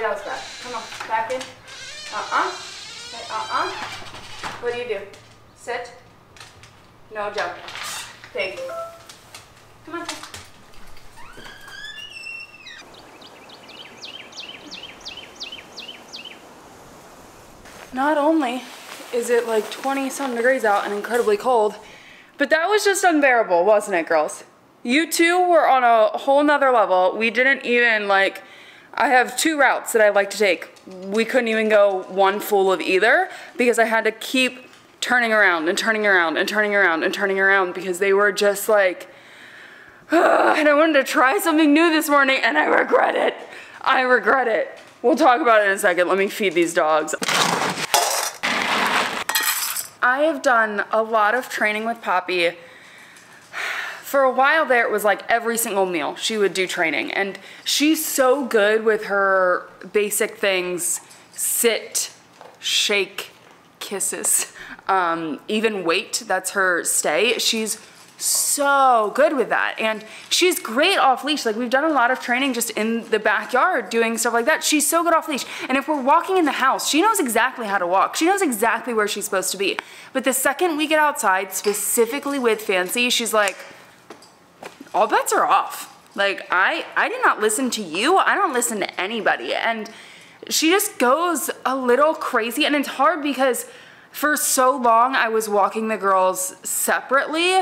Come on, back in. Uh-uh. Uh-uh. What do you do? Sit. No jump. Thank you. Come on. Not only is it like 20 some degrees out and incredibly cold, but that was just unbearable, wasn't it, girls? You two were on a whole nother level. We didn't even like, I have two routes that I like to take. We couldn't even go one full of either because I had to keep turning around and turning around and turning around and turning around because they were just like, and I wanted to try something new this morning and I regret it. I regret it. We'll talk about it in a second. Let me feed these dogs. I have done a lot of training with Poppy. For a while there, it was like every single meal she would do training. And she's so good with her basic things sit, shake, kisses, um, even wait. That's her stay. She's so good with that. And she's great off leash. Like we've done a lot of training just in the backyard doing stuff like that. She's so good off leash. And if we're walking in the house, she knows exactly how to walk. She knows exactly where she's supposed to be. But the second we get outside, specifically with Fancy, she's like, all bets are off. Like I, I did not listen to you. I don't listen to anybody. And she just goes a little crazy and it's hard because for so long I was walking the girls separately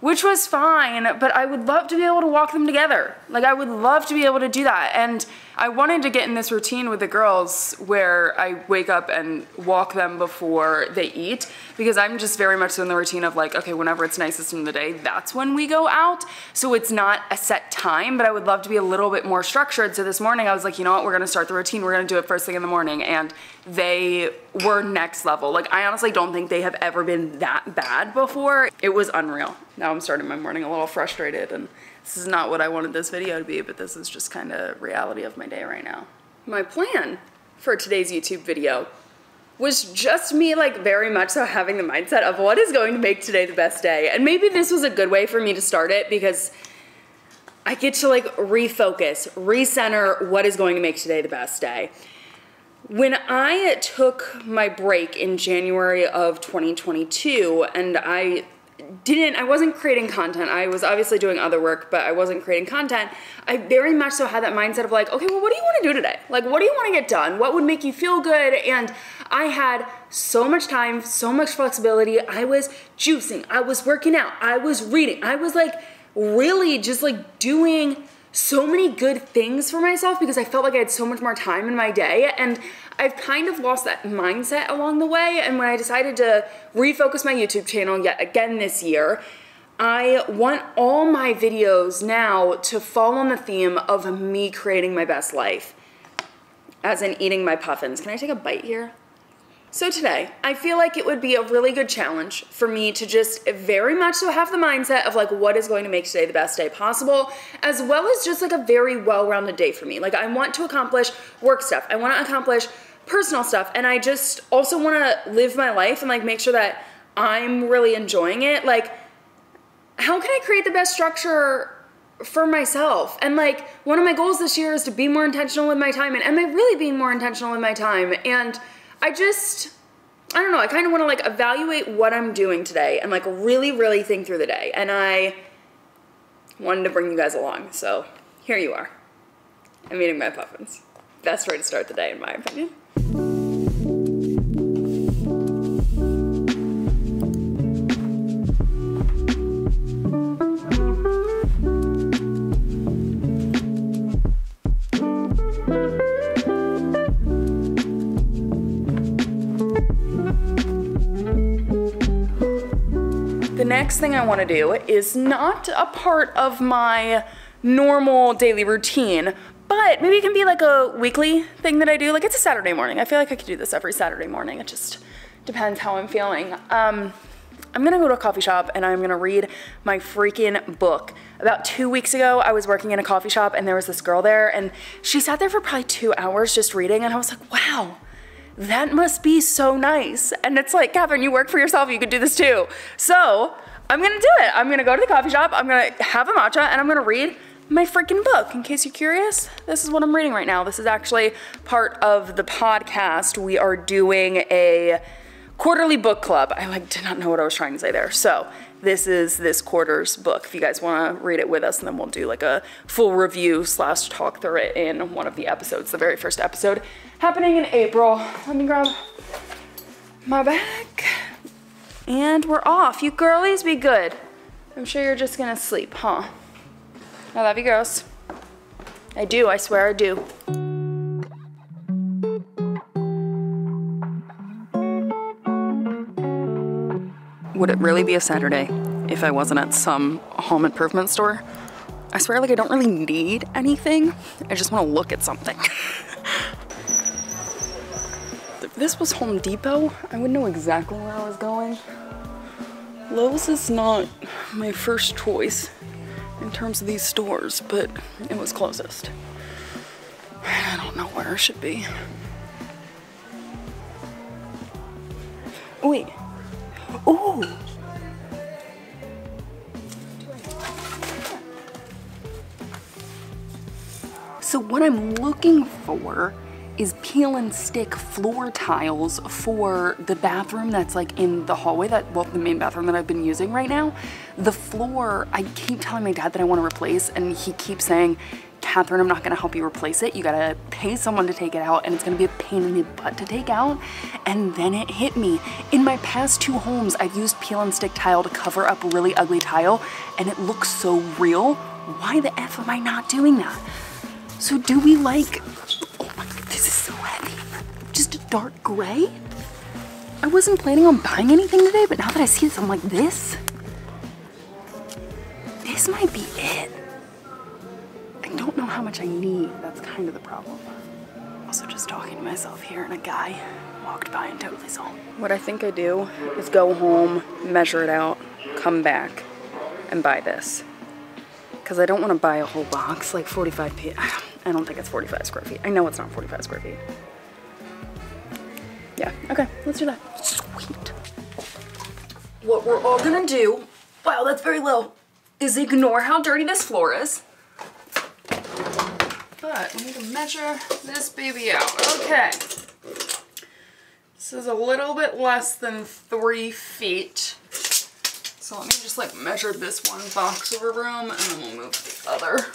which was fine, but I would love to be able to walk them together. Like I would love to be able to do that. And I wanted to get in this routine with the girls where I wake up and walk them before they eat because I'm just very much in the routine of like, okay, whenever it's nicest in the day, that's when we go out. So it's not a set time, but I would love to be a little bit more structured. So this morning I was like, you know what, we're gonna start the routine. We're gonna do it first thing in the morning. And they were next level. Like I honestly don't think they have ever been that bad before. It was unreal. Now I'm starting my morning a little frustrated and this is not what I wanted this video to be, but this is just kind of reality of my day right now. My plan for today's YouTube video was just me like very much so having the mindset of what is going to make today the best day. And maybe this was a good way for me to start it because I get to like refocus, recenter what is going to make today the best day. When I took my break in January of 2022 and I didn't I wasn't creating content. I was obviously doing other work, but I wasn't creating content. I very much so had that mindset of like, okay, well, what do you want to do today? Like, what do you want to get done? What would make you feel good? And I had so much time, so much flexibility. I was juicing. I was working out. I was reading. I was like really just like doing so many good things for myself because I felt like I had so much more time in my day. And I've kind of lost that mindset along the way. And when I decided to refocus my YouTube channel yet again this year, I want all my videos now to fall on the theme of me creating my best life, as in eating my puffins. Can I take a bite here? So today, I feel like it would be a really good challenge for me to just very much so have the mindset of like what is going to make today the best day possible, as well as just like a very well-rounded day for me. Like I want to accomplish work stuff. I want to accomplish personal stuff. And I just also want to live my life and like make sure that I'm really enjoying it. Like, how can I create the best structure for myself? And like, one of my goals this year is to be more intentional with my time. And am I really being more intentional with my time? And I just, I don't know, I kind of want to like evaluate what I'm doing today and like really, really think through the day. And I wanted to bring you guys along. So here you are. I'm eating my puffins. Best way to start the day, in my opinion. Next thing I want to do is not a part of my normal daily routine, but maybe it can be like a weekly thing that I do. Like it's a Saturday morning. I feel like I could do this every Saturday morning. It just depends how I'm feeling. Um, I'm gonna go to a coffee shop and I'm gonna read my freaking book. About two weeks ago, I was working in a coffee shop and there was this girl there and she sat there for probably two hours just reading and I was like, wow, that must be so nice. And it's like, Cathrin, you work for yourself, you could do this too. So I'm gonna do it. I'm gonna go to the coffee shop, I'm gonna have a matcha, and I'm gonna read my freaking book. In case you're curious, this is what I'm reading right now. This is actually part of the podcast. We are doing a quarterly book club. I like did not know what I was trying to say there. So this is this quarter's book. If you guys want to read it with us, and then we'll do like a full review slash talk through it in one of the episodes, the very first episode, happening in April. Let me grab my bag. And we're off. You girlies be good. I'm sure you're just gonna sleep, huh? I love you girls. I do, I swear I do. Would it really be a Saturday if I wasn't at some home improvement store? I swear, like, I don't really need anything. I just want to look at something. if this was Home Depot, I would know exactly where I was going. Lowe's is not my first choice in terms of these stores, but it was closest. I don't know where I should be. Wait. Ooh. So what I'm looking for is peel and stick floor tiles for the bathroom that's like in the hallway that well the main bathroom that I've been using right now the floor I keep telling my dad that I want to replace and he keeps saying Cathrin I'm not gonna help you replace it you gotta pay someone to take it out and it's gonna be a pain in the butt to take out and then it hit me in my past two homes I've used peel and stick tile to cover up really ugly tile and it looks so real why the F am I not doing that so do we like oh my, god, this is so heavy. Just a dark gray? I wasn't planning on buying anything today, but now that I see something like this, this might be it. I don't know how much I need. That's kind of the problem. Also just talking to myself here and a guy walked by and totally saw. What I think I do is go home, measure it out, come back, and buy this. Because I don't want to buy a whole box, like 45 p. I don't, I don't think it's 45 square feet. I know it's not 45 square feet. Yeah, okay, let's do that. Sweet. What we're all gonna do, wow, that's very low, is ignore how dirty this floor is. But we need to measure this baby out. Okay. This is a little bit less than three feet. So let me just like measure this one box over room and then we'll move the other.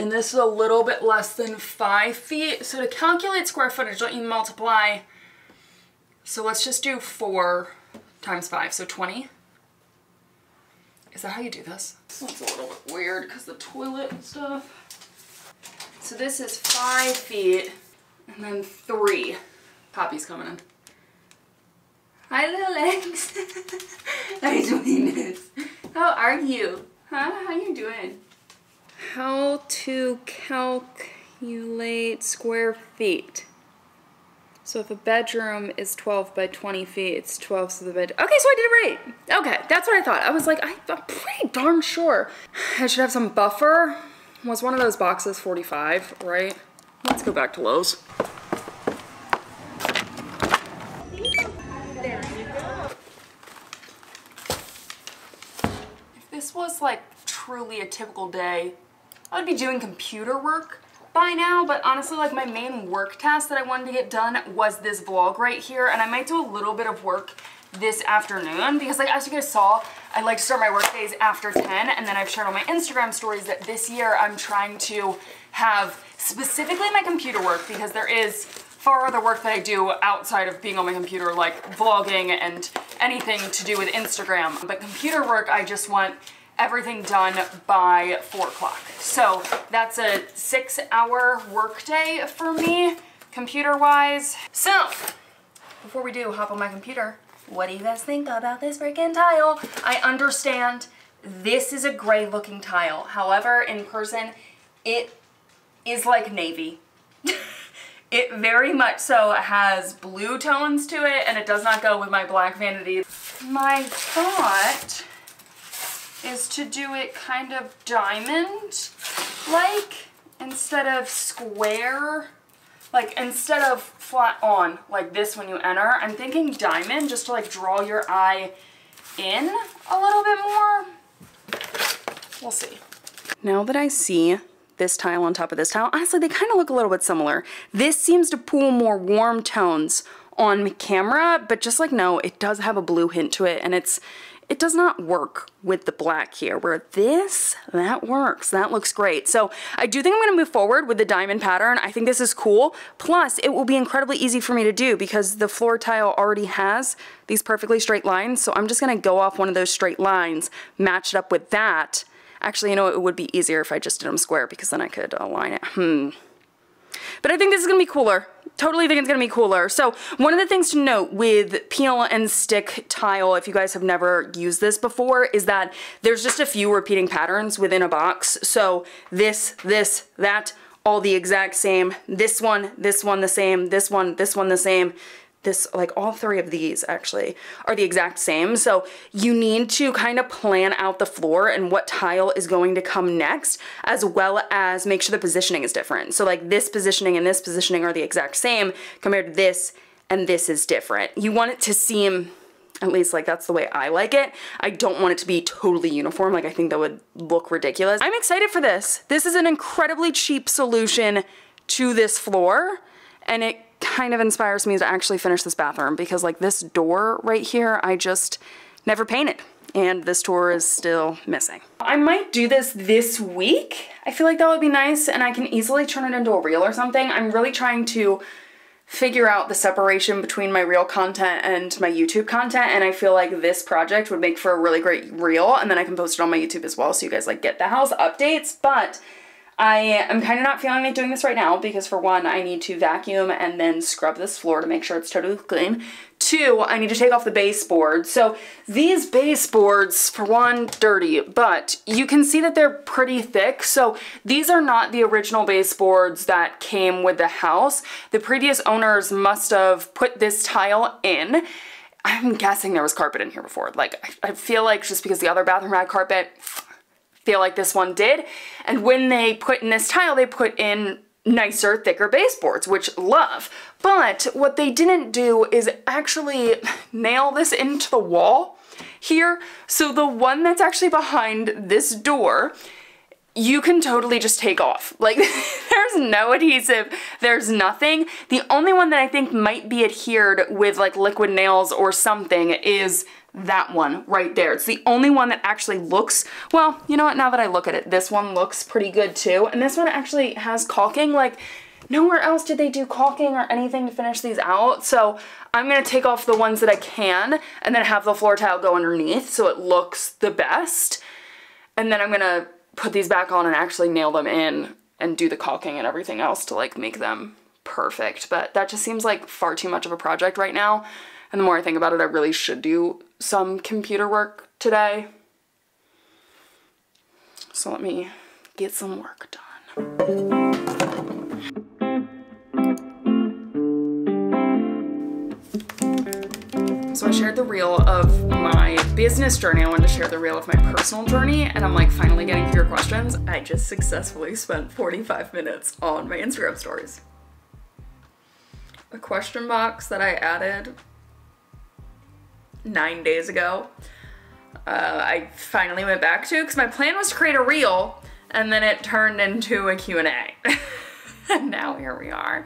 And this is a little bit less than five feet. So to calculate square footage, don't you multiply? So let's just do four times five, so 20. Is that how you do this? This looks a little bit weird because the toilet and stuff. So this is five feet and then three. Poppy's coming in. Hi little legs. Hi sweetness. How are you? Huh? How you doing? How to calculate square feet. So if a bedroom is 12 by 20 feet, it's 12 so the bed. Okay, so I did it right. Okay, that's what I thought. I was like, I, I'm pretty darn sure. I should have some buffer. Was one of those boxes 45, right? Let's go back to Lowe's. If this was like truly a typical day, I would be doing computer work by now, but honestly, like my main work task that I wanted to get done was this vlog right here, and I might do a little bit of work this afternoon because like as you guys saw, I like to start my work days after 10 and then I've shared on my Instagram stories that this year I'm trying to have specifically my computer work because there is far other work that I do outside of being on my computer like vlogging and anything to do with Instagram. But computer work, I just want everything done by four o'clock. So that's a six hour workday for me, computer wise. So before we do hop on my computer, what do you guys think about this freaking tile? I understand this is a gray looking tile. However, in person, it is like navy. it very much so has blue tones to it and it does not go with my black vanity. My thought is to do it kind of diamond like instead of square like instead of flat on like this when you enter, I'm thinking diamond just to like draw your eye in a little bit more. We'll see. Now that I see this tile on top of this tile, honestly, they kind of look a little bit similar. This seems to pull more warm tones on camera, but just like no, it does have a blue hint to it and it's it does not work with the black here, where this, that works. That looks great. So I do think I'm gonna move forward with the diamond pattern. I think this is cool. Plus, it will be incredibly easy for me to do because the floor tile already has these perfectly straight lines. So I'm just gonna go off one of those straight lines, match it up with that. Actually, you know, it would be easier if I just did them square because then I could align it. Hmm. But I think this is gonna be cooler totally think it's gonna be cooler. So one of the things to note with peel and stick tile, if you guys have never used this before, is that there's just a few repeating patterns within a box. So this, this, that, all the exact same. This one, this one the same, this one, this one the same this, like all three of these actually are the exact same. So you need to kind of plan out the floor and what tile is going to come next, as well as make sure the positioning is different. So like this positioning and this positioning are the exact same compared to this and this is different. You want it to seem, at least like that's the way I like it. I don't want it to be totally uniform. Like I think that would look ridiculous. I'm excited for this. This is an incredibly cheap solution to this floor and it kind of inspires me to actually finish this bathroom because like this door right here, I just never painted and this door is still missing. I might do this this week. I feel like that would be nice and I can easily turn it into a reel or something. I'm really trying to figure out the separation between my real content and my YouTube content and I feel like this project would make for a really great reel and then I can post it on my YouTube as well so you guys like get the house updates but I am kind of not feeling like doing this right now because for one, I need to vacuum and then scrub this floor to make sure it's totally clean. Two, I need to take off the baseboards. So these baseboards, for one, dirty, but you can see that they're pretty thick. So these are not the original baseboards that came with the house. The previous owners must have put this tile in I'm guessing there was carpet in here before. Like, I feel like just because the other bathroom had carpet, feel like this one did. And when they put in this tile, they put in nicer, thicker baseboards, which love. But what they didn't do is actually nail this into the wall here. So the one that's actually behind this door, you can totally just take off. Like there's no adhesive, there's nothing. The only one that I think might be adhered with like liquid nails or something is that one right there. It's the only one that actually looks, well, you know what, now that I look at it, this one looks pretty good too. And this one actually has caulking, like nowhere else did they do caulking or anything to finish these out. So I'm gonna take off the ones that I can and then have the floor tile go underneath so it looks the best. And then I'm gonna put these back on and actually nail them in and do the caulking and everything else to like make them perfect. But that just seems like far too much of a project right now. And the more I think about it, I really should do some computer work today. So let me get some work done. So I shared the reel of my business journey. I wanted to share the reel of my personal journey and I'm like finally getting to your questions. I just successfully spent 45 minutes on my Instagram stories. A question box that I added nine days ago. Uh, I finally went back to because my plan was to create a reel and then it turned into a Q&A. and now here we are.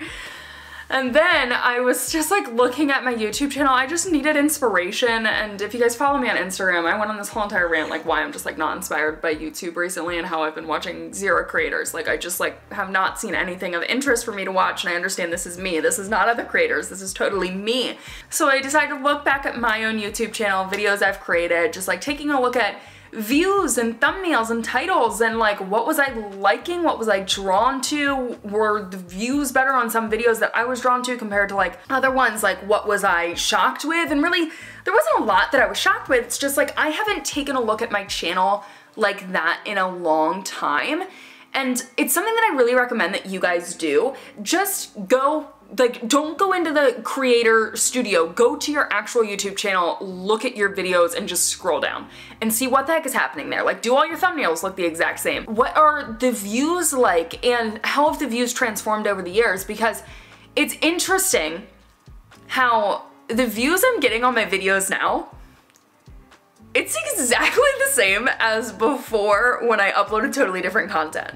And then I was just like looking at my YouTube channel. I just needed inspiration. And if you guys follow me on Instagram, I went on this whole entire rant like why I'm just like not inspired by YouTube recently and how I've been watching zero creators. Like I just like have not seen anything of interest for me to watch. And I understand this is me. This is not other creators. This is totally me. So I decided to look back at my own YouTube channel, videos I've created, just like taking a look at views and thumbnails and titles and like what was I liking, what was I drawn to, were the views better on some videos that I was drawn to compared to like other ones, like what was I shocked with? And really there wasn't a lot that I was shocked with, it's just like I haven't taken a look at my channel like that in a long time. And it's something that I really recommend that you guys do. Just go like don't go into the creator studio. Go to your actual youtube channel look at your videos and just scroll down and see what the heck is happening there. Like do all your thumbnails look the exact same? What are the views like? And how have the views transformed over the years? Because it's interesting how the views I'm getting on my videos now, it's exactly the same as before when I uploaded totally different content.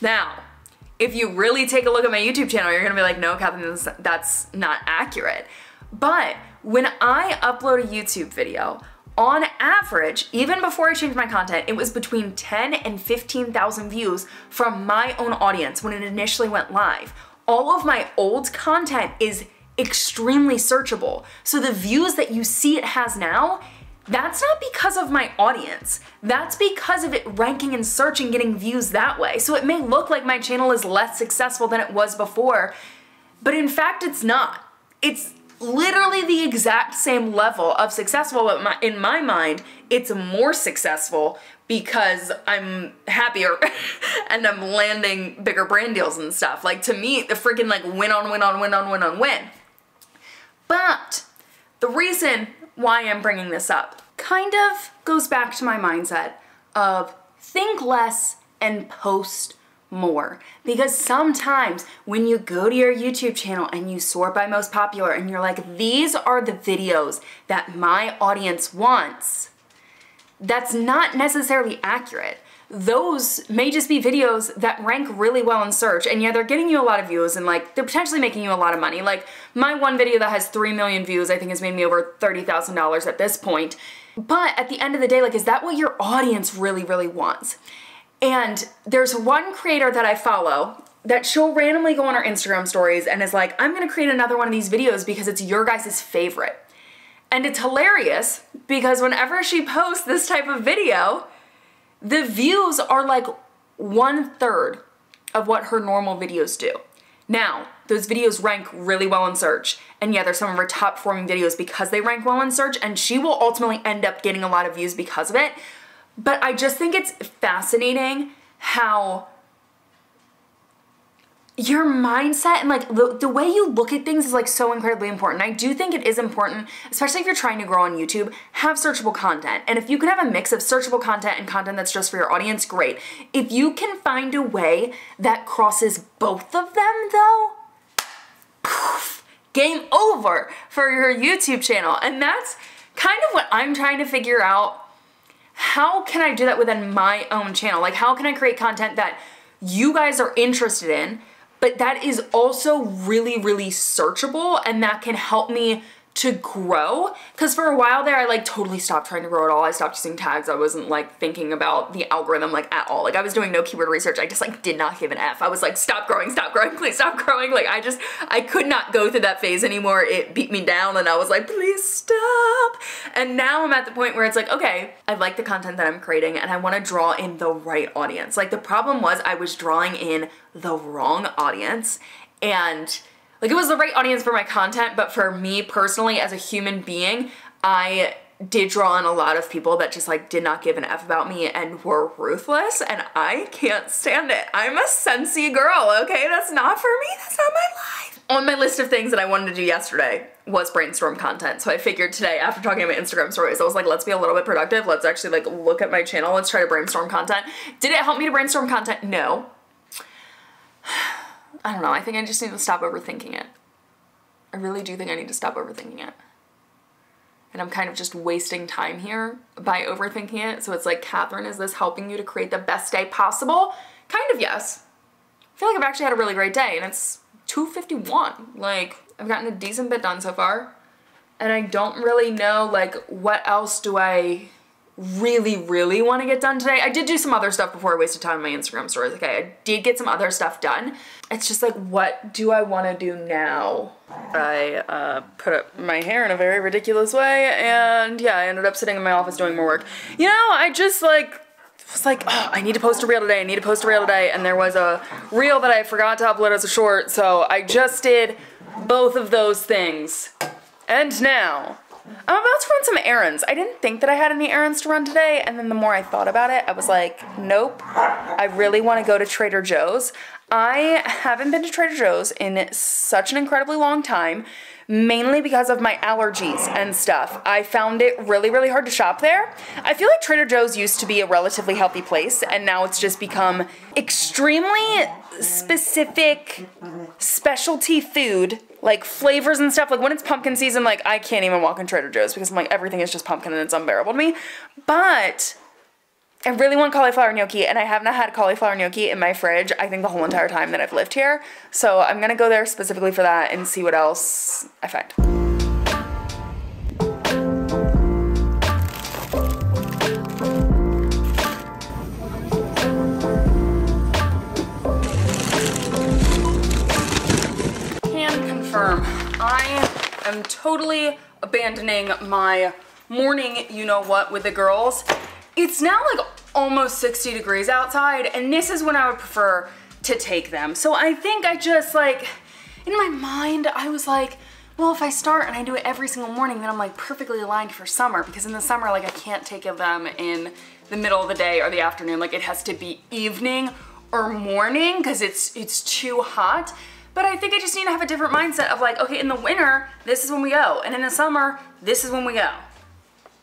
Now, if you really take a look at my YouTube channel, you're gonna be like, no, Cathrin, that's not accurate. But when I upload a YouTube video, on average, even before I changed my content, it was between 10 and 15,000 views from my own audience when it initially went live. All of my old content is extremely searchable. So the views that you see it has now, that's not because of my audience. That's because of it ranking and searching, getting views that way. So it may look like my channel is less successful than it was before, but in fact it's not. It's literally the exact same level of successful, but in my mind, it's more successful because I'm happier and I'm landing bigger brand deals and stuff. Like to me, the freaking like win on win on win on win on win. But the reason why I'm bringing this up kind of goes back to my mindset of think less and post more. Because sometimes when you go to your YouTube channel and you sort by most popular and you're like, these are the videos that my audience wants, that's not necessarily accurate. Those may just be videos that rank really well in search and yeah, they're getting you a lot of views and like they're potentially making you a lot of money. Like my one video that has 3 million views I think has made me over $30,000 at this point. But at the end of the day, like is that what your audience really, really wants? And there's one creator that I follow that she'll randomly go on her Instagram stories and is like, I'm gonna create another one of these videos because it's your guys' favorite. And it's hilarious because whenever she posts this type of video, the views are like one third of what her normal videos do. Now, those videos rank really well in search. And yeah, they're some of her top performing videos because they rank well in search and she will ultimately end up getting a lot of views because of it. But I just think it's fascinating how your mindset and like the, the way you look at things is like so incredibly important. I do think it is important, especially if you're trying to grow on YouTube, have searchable content. And if you can have a mix of searchable content and content that's just for your audience, great. If you can find a way that crosses both of them though, poof, game over for your YouTube channel. And that's kind of what I'm trying to figure out how can I do that within my own channel? Like, how can I create content that you guys are interested in, but that is also really, really searchable and that can help me to grow because for a while there I like totally stopped trying to grow at all. I stopped using tags. I wasn't like thinking about the algorithm like at all. Like I was doing no keyword research. I just like did not give an F. I was like stop growing, stop growing, please stop growing. Like I just I could not go through that phase anymore. It beat me down and I was like please stop. And now I'm at the point where it's like okay, I like the content that I'm creating and I want to draw in the right audience. Like the problem was I was drawing in the wrong audience and like it was the right audience for my content, but for me personally as a human being, I did draw on a lot of people that just like did not give an F about me and were ruthless and I can't stand it. I'm a sensey girl, okay? That's not for me, that's not my life. On my list of things that I wanted to do yesterday was brainstorm content. So I figured today after talking about Instagram stories, I was like, let's be a little bit productive. Let's actually like look at my channel. Let's try to brainstorm content. Did it help me to brainstorm content? No. I don't know, I think I just need to stop overthinking it. I really do think I need to stop overthinking it. And I'm kind of just wasting time here by overthinking it. So it's like, Cathrin, is this helping you to create the best day possible? Kind of, yes. I feel like I've actually had a really great day and it's 2.51. Like, I've gotten a decent bit done so far. And I don't really know, like, what else do I really, really want to get done today. I did do some other stuff before I wasted time on my Instagram stories. Okay, I did get some other stuff done. It's just like, what do I want to do now? I uh, put up my hair in a very ridiculous way, and yeah, I ended up sitting in my office doing more work. You know, I just like was like, oh, I need to post a reel today, I need to post a reel today, and there was a reel that I forgot to upload as a short, so I just did both of those things. And now, I'm about to run some errands. I didn't think that I had any errands to run today, and then the more I thought about it, I was like, nope, I really want to go to Trader Joe's. I haven't been to Trader Joe's in such an incredibly long time mainly because of my allergies and stuff. I found it really, really hard to shop there. I feel like Trader Joe's used to be a relatively healthy place and now it's just become extremely specific specialty food like flavors and stuff. Like when it's pumpkin season, like I can't even walk in Trader Joe's because I'm like everything is just pumpkin and it's unbearable to me. But I really want cauliflower gnocchi and I have not had cauliflower gnocchi in my fridge I think the whole entire time that I've lived here. So I'm gonna go there specifically for that and see what else I find. Confirm, I am totally abandoning my morning you know what with the girls it's now like almost 60 degrees outside and this is when I would prefer to take them. So I think I just like, in my mind, I was like, well, if I start and I do it every single morning, then I'm like perfectly aligned for summer because in the summer, like I can't take of them in the middle of the day or the afternoon. Like it has to be evening or morning because it's, it's too hot. But I think I just need to have a different mindset of like, okay, in the winter, this is when we go. And in the summer, this is when we go.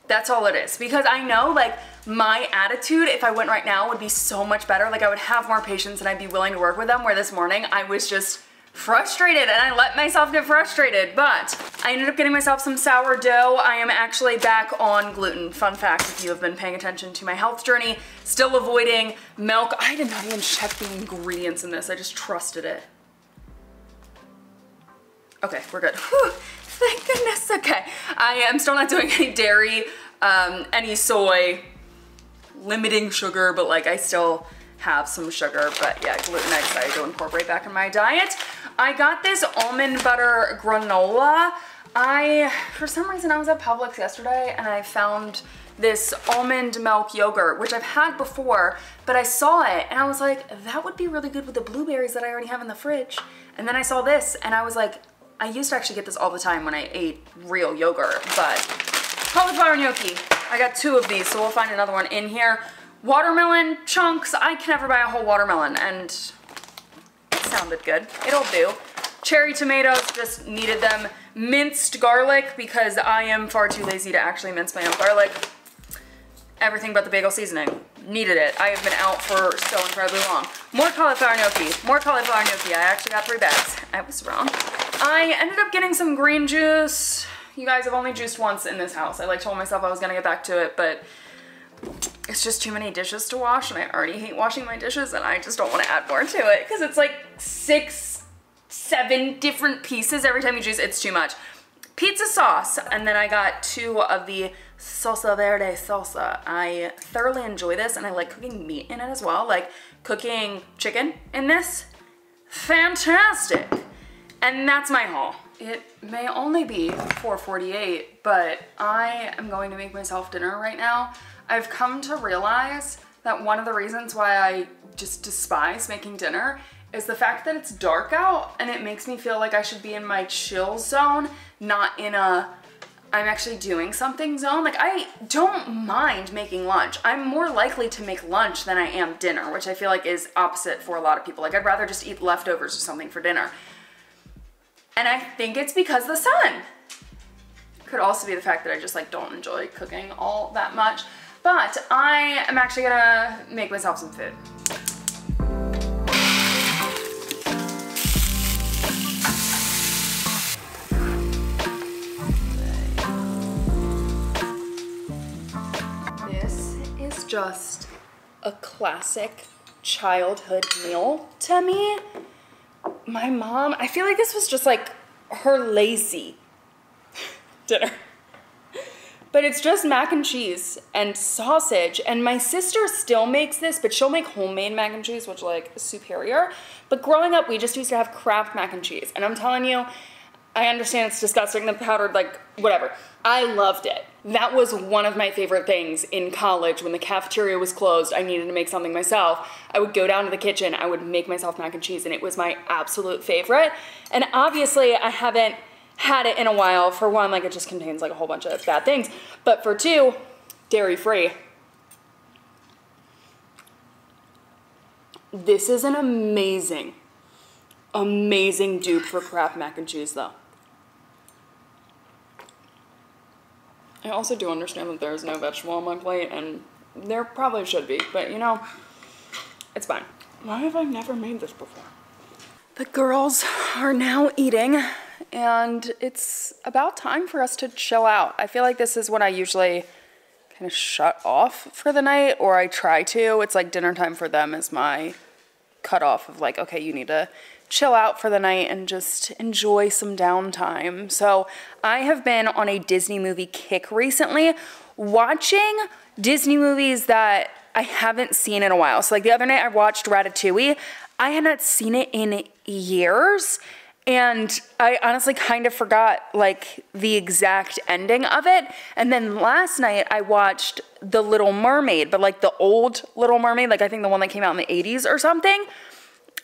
That's all it is. Because I know like my attitude, if I went right now, would be so much better. Like I would have more patience and I'd be willing to work with them where this morning I was just frustrated and I let myself get frustrated, but I ended up getting myself some sourdough. I am actually back on gluten. Fun fact, if you have been paying attention to my health journey, still avoiding milk. I did not even check the ingredients in this. I just trusted it. Okay, we're good. Whew, thank goodness, okay. I am still not doing any dairy, um, any soy, limiting sugar, but like I still have some sugar, but yeah, gluten I decided to incorporate back in my diet. I got this almond butter granola. I, for some reason, I was at Publix yesterday and I found this almond milk yogurt, which I've had before, but I saw it and I was like, that would be really good with the blueberries that I already have in the fridge. And then I saw this and I was like, I used to actually get this all the time when I ate real yogurt, but cauliflower gnocchi. I got two of these, so we'll find another one in here. Watermelon chunks. I can never buy a whole watermelon, and it sounded good. It'll do. Cherry tomatoes, just needed them. Minced garlic, because I am far too lazy to actually mince my own garlic. Everything but the bagel seasoning. Needed it. I have been out for so incredibly long. More cauliflower gnocchi. More cauliflower gnocchi. I actually got three bags. I was wrong. I ended up getting some green juice. You guys have only juiced once in this house. I like told myself I was gonna get back to it, but it's just too many dishes to wash and I already hate washing my dishes and I just don't want to add more to it because it's like six, seven different pieces every time you juice. It's too much. Pizza sauce and then I got two of the salsa verde salsa. I thoroughly enjoy this and I like cooking meat in it as well. Like cooking chicken in this. Fantastic. And that's my haul. It may only be 4.48, but I am going to make myself dinner right now. I've come to realize that one of the reasons why I just despise making dinner is the fact that it's dark out and it makes me feel like I should be in my chill zone, not in a I'm actually doing something zone. Like I don't mind making lunch. I'm more likely to make lunch than I am dinner, which I feel like is opposite for a lot of people. Like I'd rather just eat leftovers or something for dinner. And I think it's because the sun. Could also be the fact that I just like don't enjoy cooking all that much. But I am actually gonna make myself some food. This is just a classic childhood meal to me my mom, I feel like this was just like her lazy dinner. But it's just mac and cheese and sausage. And my sister still makes this, but she'll make homemade mac and cheese, which like superior. But growing up, we just used to have Kraft mac and cheese. And I'm telling you, I understand it's disgusting, the powdered, like, whatever. I loved it. That was one of my favorite things in college when the cafeteria was closed. I needed to make something myself. I would go down to the kitchen, I would make myself mac and cheese, and it was my absolute favorite. And obviously, I haven't had it in a while. For one, like, it just contains like a whole bunch of bad things. But for two, dairy free. This is an amazing, amazing dupe for Kraft mac and cheese, though. I also do understand that there's no vegetable on my plate, and there probably should be, but you know, it's fine. Why have I never made this before? The girls are now eating, and it's about time for us to chill out. I feel like this is when I usually kind of shut off for the night, or I try to. It's like dinner time for them is my cutoff of like, okay, you need to chill out for the night and just enjoy some downtime. So I have been on a Disney movie kick recently, watching Disney movies that I haven't seen in a while. So like the other night I watched Ratatouille. I had not seen it in years. And I honestly kind of forgot like the exact ending of it. And then last night I watched The Little Mermaid, but like the old Little Mermaid, like I think the one that came out in the 80s or something.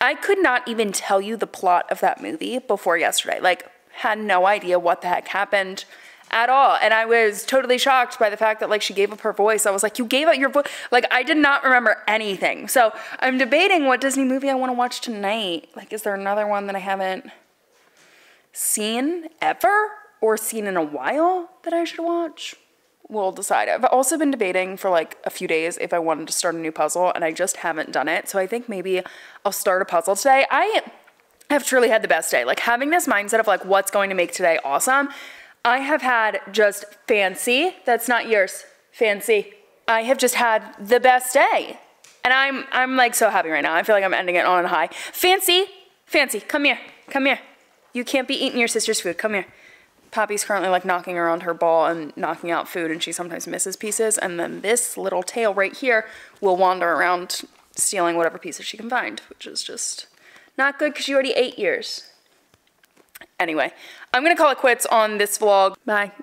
I could not even tell you the plot of that movie before yesterday. Like, had no idea what the heck happened at all. And I was totally shocked by the fact that like she gave up her voice. I was like, you gave up your voice. Like I did not remember anything. So I'm debating what Disney movie I want to watch tonight. Like, is there another one that I haven't seen ever or seen in a while that I should watch? We'll decide. I've also been debating for like a few days if I wanted to start a new puzzle and I just haven't done it. So I think maybe I'll start a puzzle today. I have truly had the best day. Like having this mindset of like what's going to make today awesome. I have had just fancy. That's not yours. Fancy. I have just had the best day. And I'm I'm like so happy right now. I feel like I'm ending it on a high. Fancy. Fancy. Come here. Come here. You can't be eating your sister's food. Come here. Poppy's currently like knocking around her ball and knocking out food and she sometimes misses pieces and then this little tail right here will wander around stealing whatever pieces she can find, which is just not good because she already ate yours. Anyway, I'm gonna call it quits on this vlog. Bye.